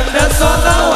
Anda só na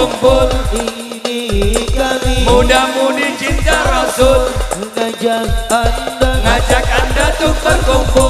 berkumpul ini kami. Mudah-mudi cinta Rasul ngajak anda Ngajak anda untuk berkumpul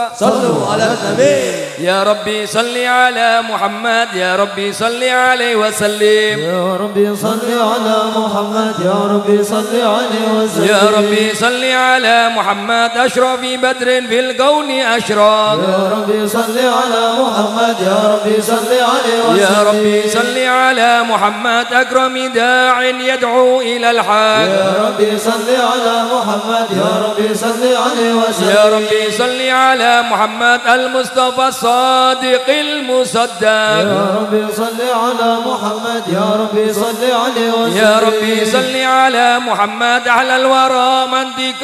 المصطفى صلوا على النبي. يا ربي صل على محمد يا ربي صل عليه وسلم. يا ربي صل على محمد يا ربي صل عليه وسلم. يا ربي صل على محمد أشرف بدر في الكون أشرف يا ربي صل على محمد يا ربي صل عليه وسلم. يا ربي صل على محمد أكرم داع يدعو إلى الحق يا ربي صل على محمد يا ربي صل عليه وسلم. يا ربي صل على محمد المصطفى الصادق المصدق. يا ربي صل على محمد يا ربي صل عليه وسلم. يا ربي صل على محمد على الورى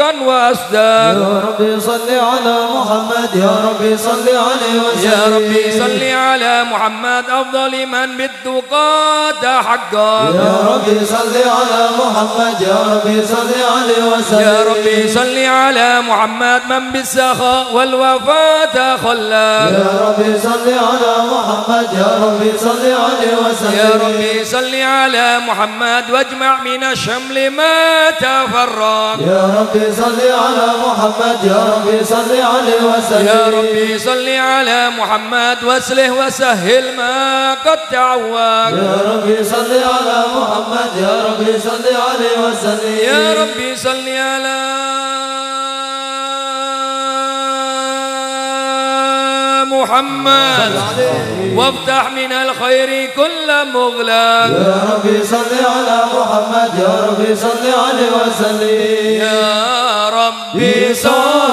وأصدق يا ربي صل على محمد يا ربي صل عليه وسلم يا ربي صل على محمد أفضل من بالتقى حقا يا ربي صل على محمد يا ربي صل عليه وسلم يا ربي صل على محمد من بالسخاء والوفاة خلى يا ربي صل على محمد يا ربي صل عليه وسلم يا ربي صل على محمد واجمع من الشمل ما تفرق يا ربي صل على محمد يا ربي صل عليه وسلم. يا ربي صل على محمد واسله وسهل ما قد تعوق يا ربي صل على محمد يا ربي صل عليه وسلم. يا ربي صل على محمد. وافتح من الخير كل مغلق يا ربي صل على محمد يا ربي صل عليه وسلم. يا ربي صل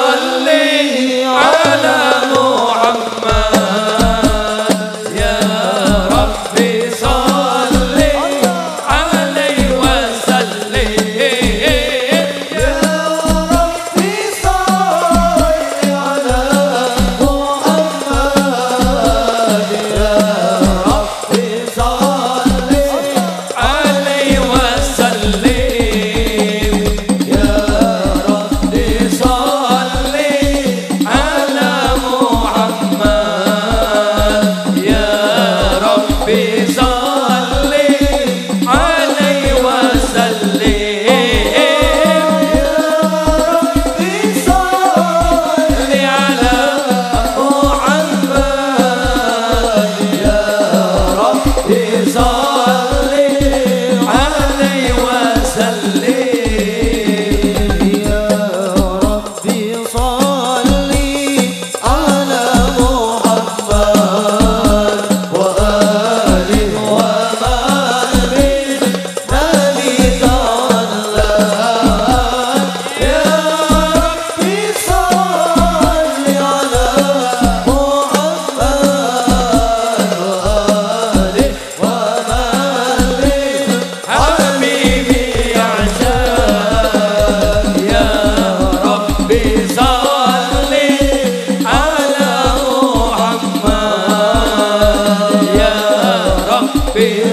feel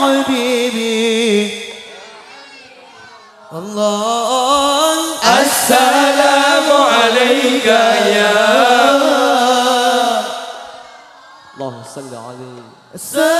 حبيبي الله السلام عليك يا الله صل عليه السلام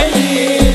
Hey.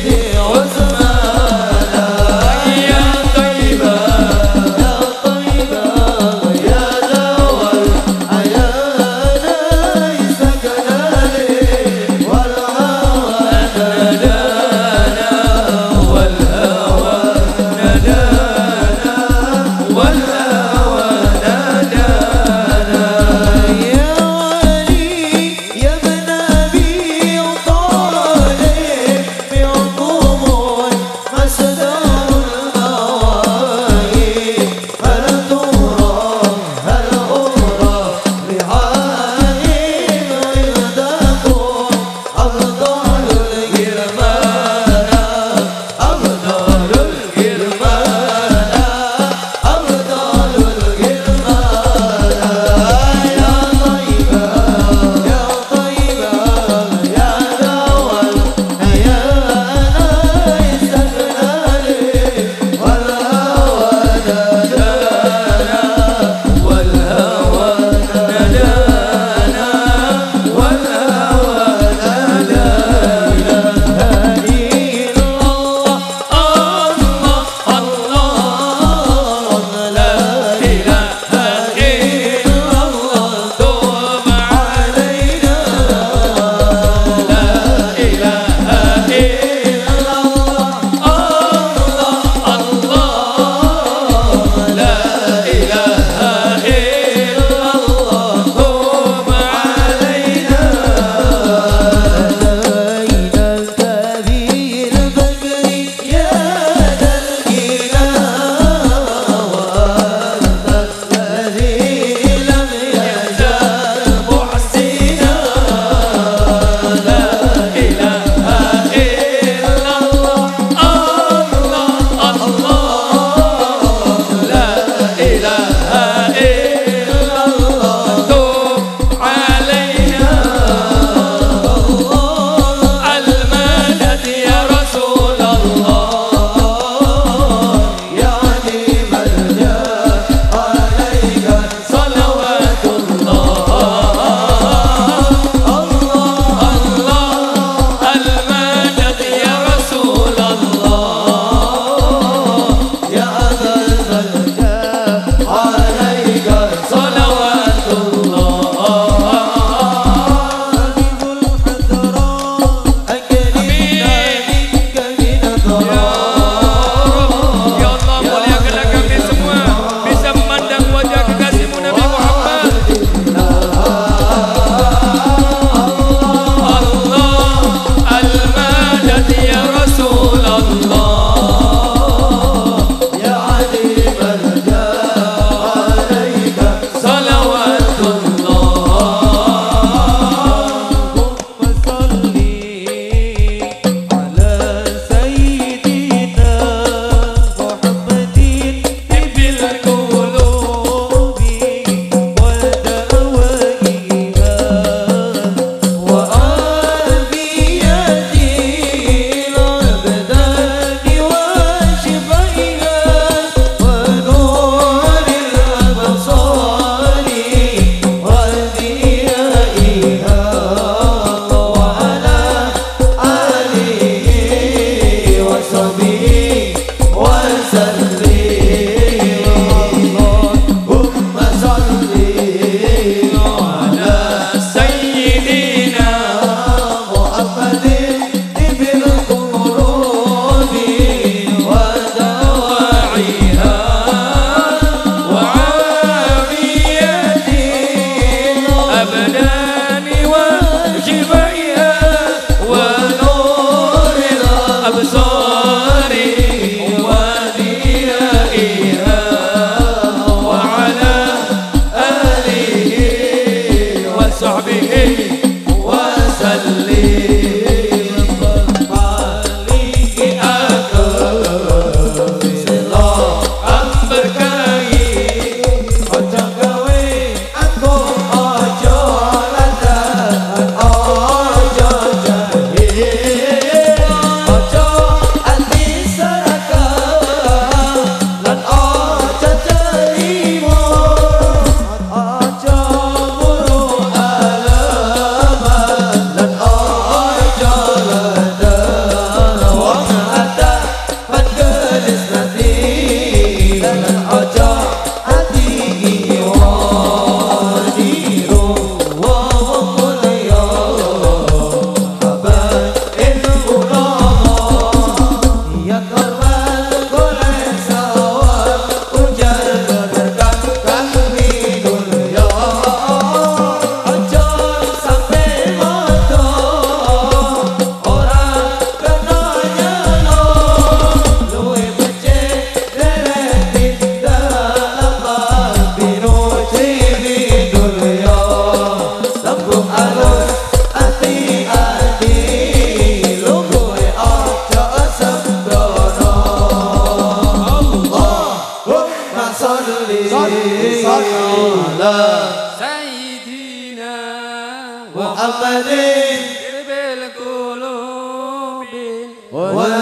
ولا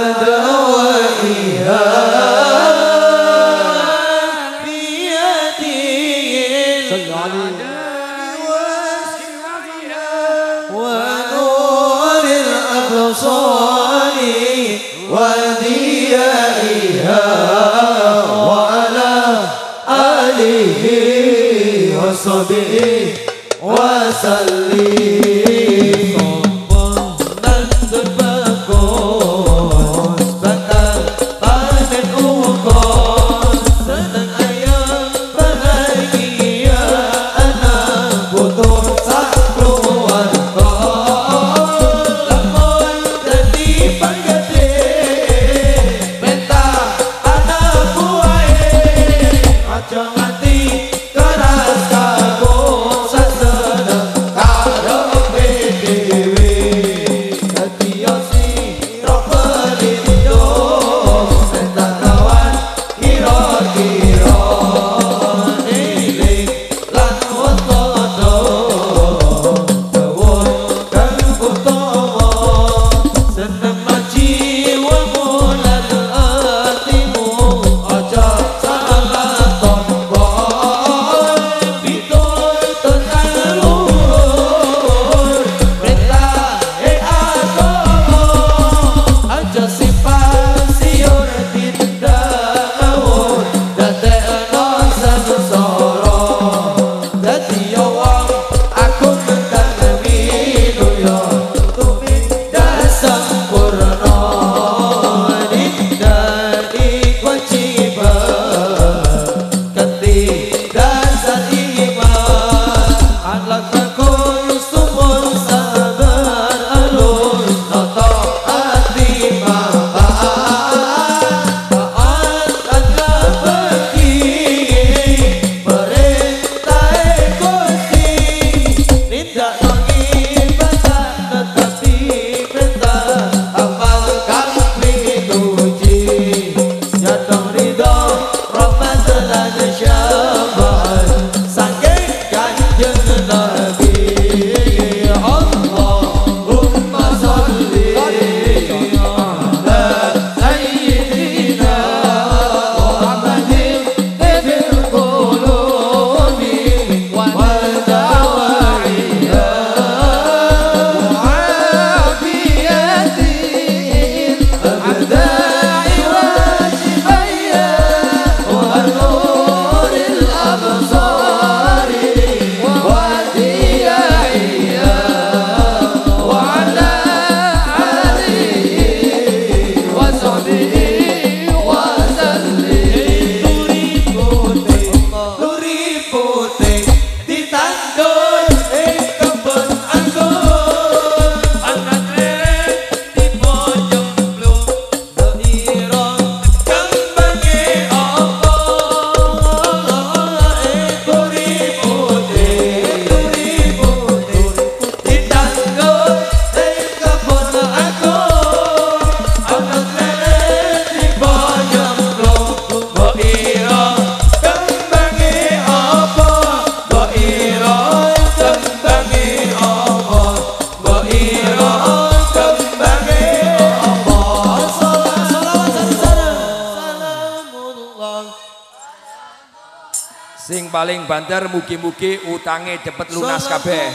paling banter mugi-mugi utange cepet lunas kabeh.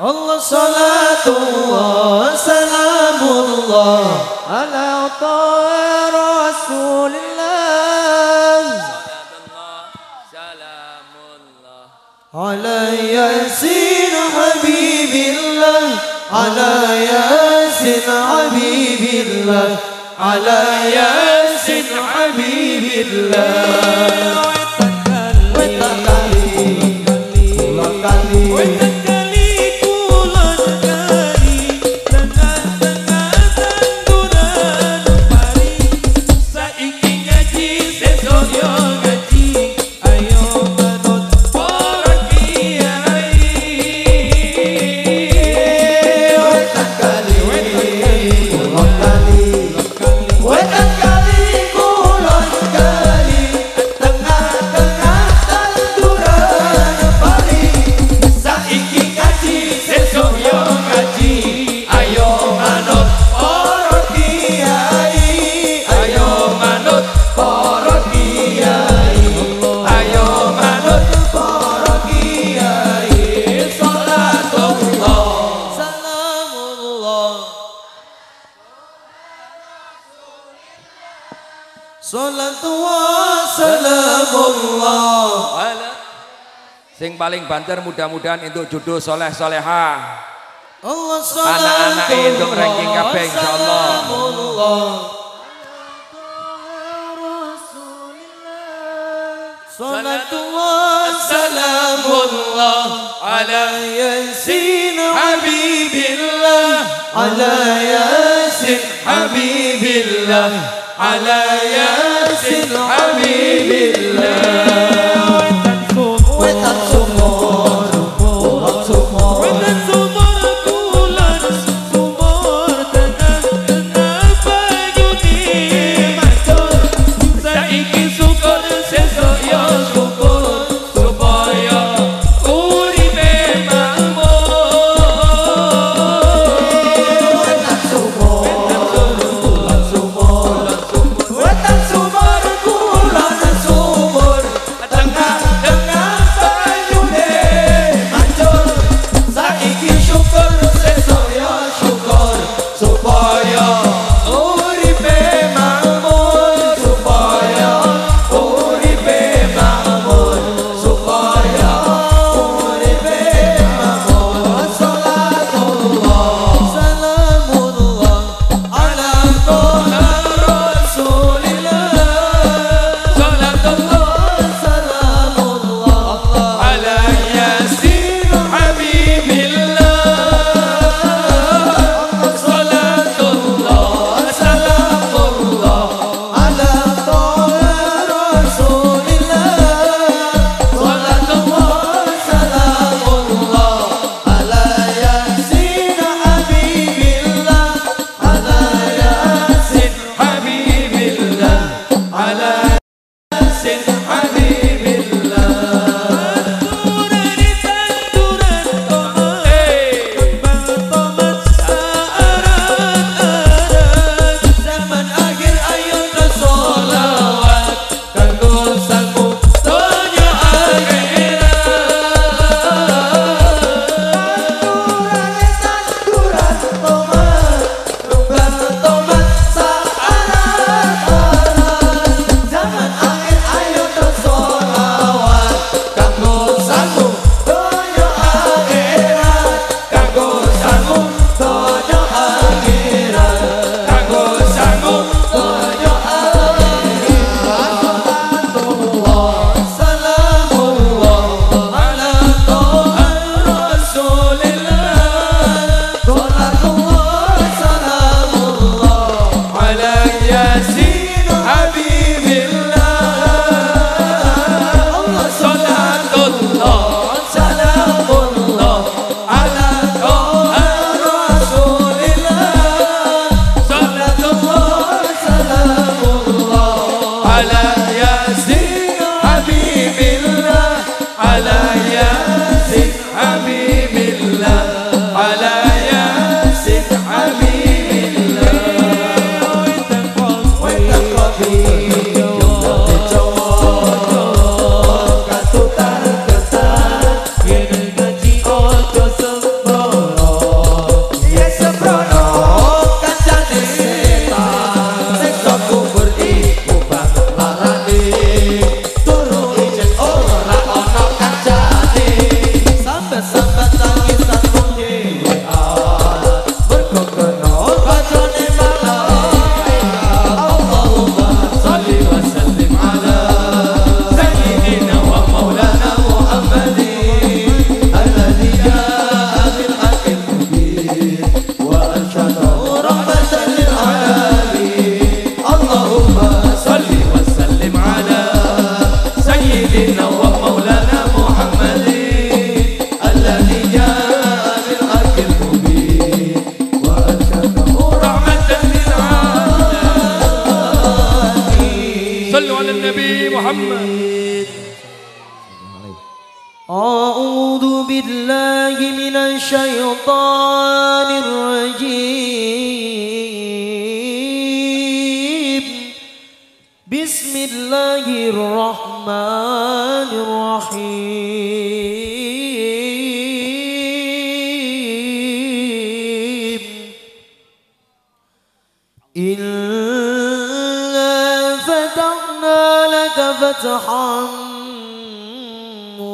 Allah salatu wa salamullah. Ala ta'a rasulillah. Salamullah ala yasin habibillah. Ala yasin الله على ياسر حبيب الله. mudah-mudahan untuk jodoh soleh soleha anak-anak itu ranking kabeh insyaallah Salatullah salamullah ala yasin habibillah ala yasin habibillah ala yasin habibillah.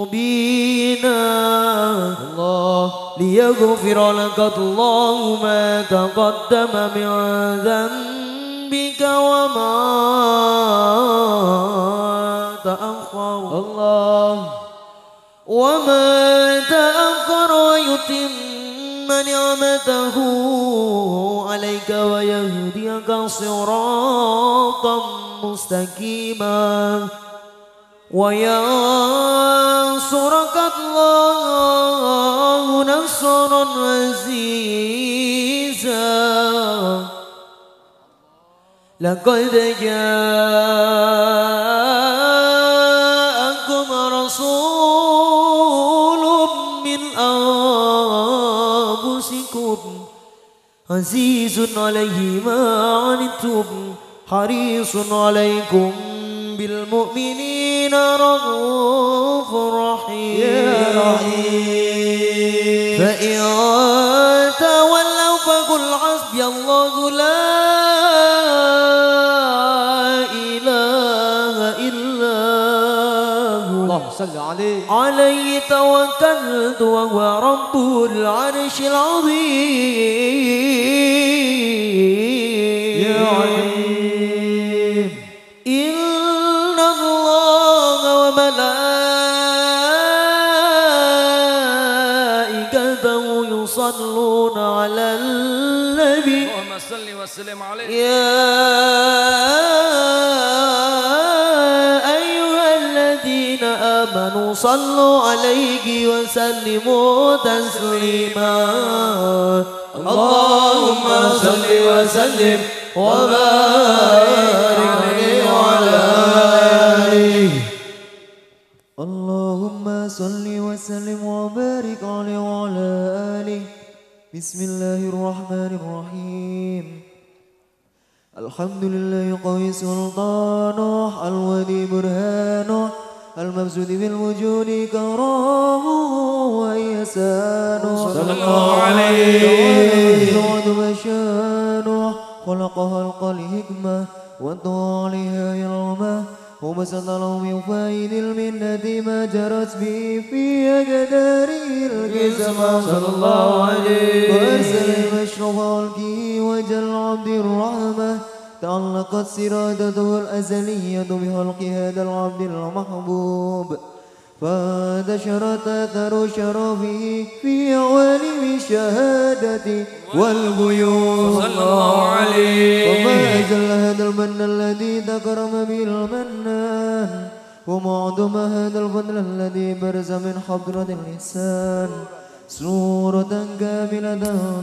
مبينا الله. ليغفر لك الله ما تقدم من ذنبك وما تأخر. الله. وما تأخر ويتم نعمته عليك ويهديك صراطا مستقيما. وينصرك الله نصرا عزيزا. لقد جاءكم رسول من أنفسكم عزيز عليه ما عنتم حريص عليكم. بالمؤمنين رؤوف رحيم. يا رحيم. فإن تولوا فقل حسبي الله لا إله إلا هو. اللهم صل عليه. عليه توكلت وهو رب العرش العظيم. يا عليم يصلون على النبي. اللهم صل وسلم عليه. يا أيها الذين آمنوا صلوا عليه وسلموا تسليما. اللهم صل وسلم وبارك بسم الله الرحمن الرحيم. الحمد لله قوي سلطانه الودي برهانه المبسوط في الوجود كرامه وإحسانه صلى الله عليه. وعد بشانه خلق خلق الحكمة وانطوى عليها يرمه وبسط له من فائد المنة ما جرت به في أقداره القسمة صلى الله عليه. وأرسل المشرف والكي وجل عبد الرحمة تعلقت سرادته الأزلية بخلق هذا العبد المحبوب فانتشرت أثر شرفه في عوالم الشهادة والغيوب صلى الله عليه. وما أجل هذا المن الذي تكرم به المنان ومعظم هذا الفضل الذي برز من حضرة الإحسان سورة كاملة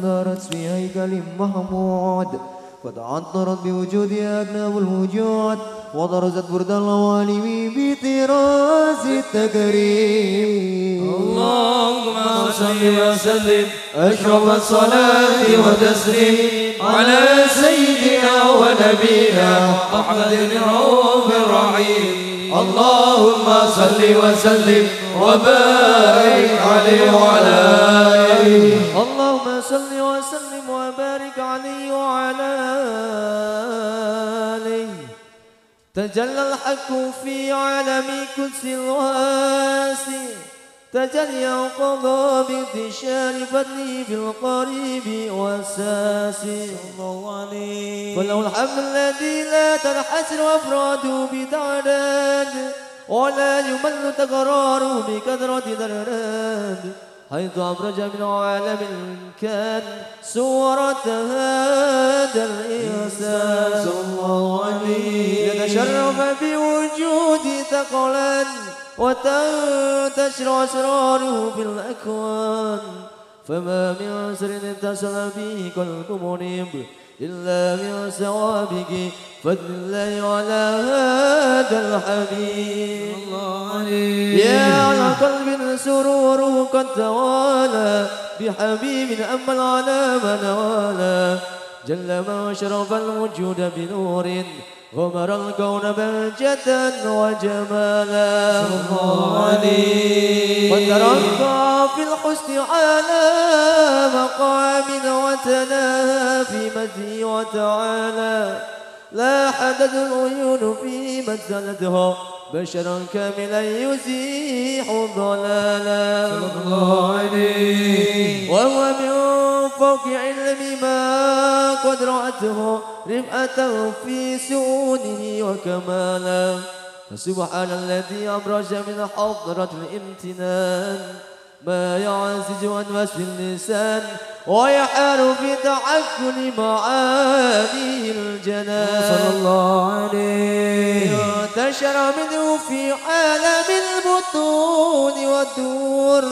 دارت في هيكل محمود. فتعطرت بوجودها أكناب الوجود. وضرزت برد العوالم بطراز التكريم. اللهم صل وسلم أشرف الصلاة وتسليم على سيدنا ونبينا محمد الرؤوف الرحيم. اللهم صل وسلم وبارك عليه وعلى آله. اللهم صل وسلم وبارك عليه وعلى آله تجلى الحق في عالم كدس الواسع تجلي وقضى بانتشار فضله في القريب والساسي وله الحمد الذي لا تنحسر أفراده بتعداد ولا يمل تكراره بكثرة دراد حيث أبرج من عالم الإمكان صورة هذا الإنسان. صلى الله عليه يتشرف بوجود ثقلا وتنتشر أسراره في الأكوان فما من سر اتصل به قلب منيب إلا من سوابق فضل الله على هذا الحبيب. يا على قلب سروره قد توالى بحبيب أما العالم نوالا جل ما شرف الوجود بنور غمر الكون بهجة وجمالا. وترقى في الحسن على مقام وتلا في مجده وتعالى. لا حدد العيون في منزلتها بشرا كاملا يزيح عليه وهو من فوق علم ما قد رأته رفعة في سؤونه وكمالا. فسبحان الذي أبرز من حضرة الامتنان. ما يعزز عن وصف اللسان ويحال في تعقل معانيه الجنان. صلى الله عليه. انتشر منه في عالم البطون والدور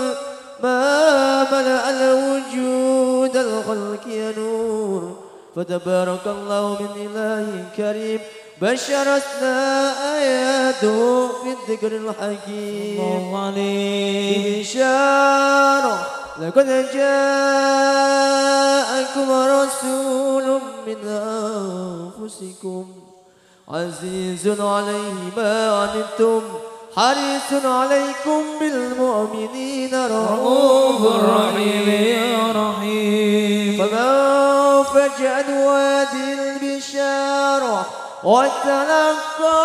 ما ملأ الوجود الخلق ينور. فتبارك الله من إله كريم بشرتنا آياته في الذكر الحكيم. الله عليه بشارة لقد جاءكم رسول من أنفسكم. عزيز عليه ما عنتم حريص عليكم بالمؤمنين. رؤوف الرحيم يا رحيم. فمن فجأة هذه البشارة وتلقى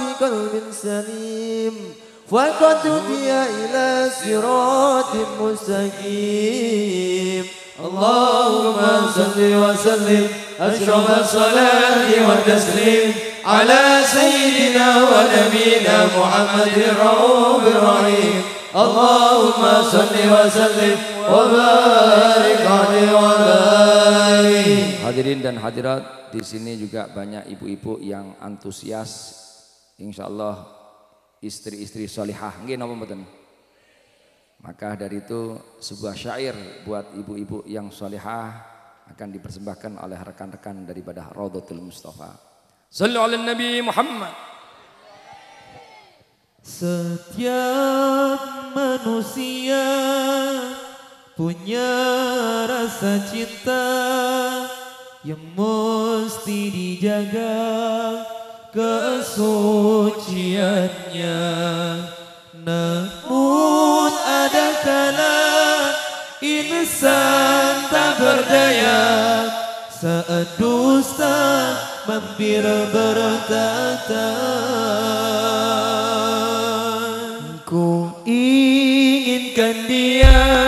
بقلب سليم فقد هدي إلى صراط مستقيم. اللهم صل وسلم أشرف الصلاة والتسليم على سيدنا ونبينا محمد الرؤوف الرحيم. اللهم صل وسلم وبارك عليه وعلى آله Hadirin dan hadirat, di sini juga banyak ibu-ibu yang antusias. Insyaallah istri-istri solihah. Maka dari itu sebuah syair buat ibu-ibu yang solihah akan dipersembahkan oleh rekan-rekan daripada Raudatul Mustafa. Sallu ala Nabi Muhammad. Setiap manusia punya rasa cinta yang mesti dijaga kesuciannya. Namun ada kala insan tak berdaya saat dusta mampir bertata. Ku inginkan dia